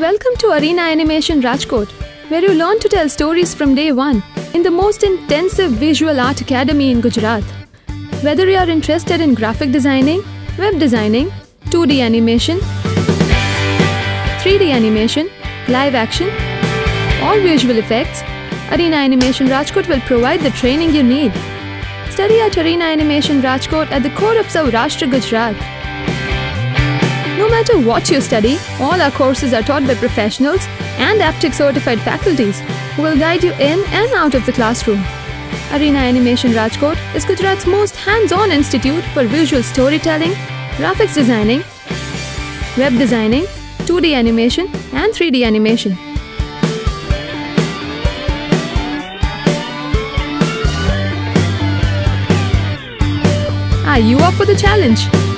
Welcome to Arena Animation Rajkot, where you learn to tell stories from day one in the most intensive visual art academy in Gujarat. Whether you are interested in graphic designing, web designing, 2D animation, 3D animation, live action, or visual effects, Arena Animation Rajkot will provide the training you need. Study at Arena Animation Rajkot at the core of Saurashtra, Gujarat. No matter what you study, all our courses are taught by professionals and Aptech certified faculties who will guide you in and out of the classroom. Arena Animation Rajkot is Gujarat's most hands-on institute for visual storytelling, graphics designing, web designing, 2D animation and 3D animation. Are you up for the challenge?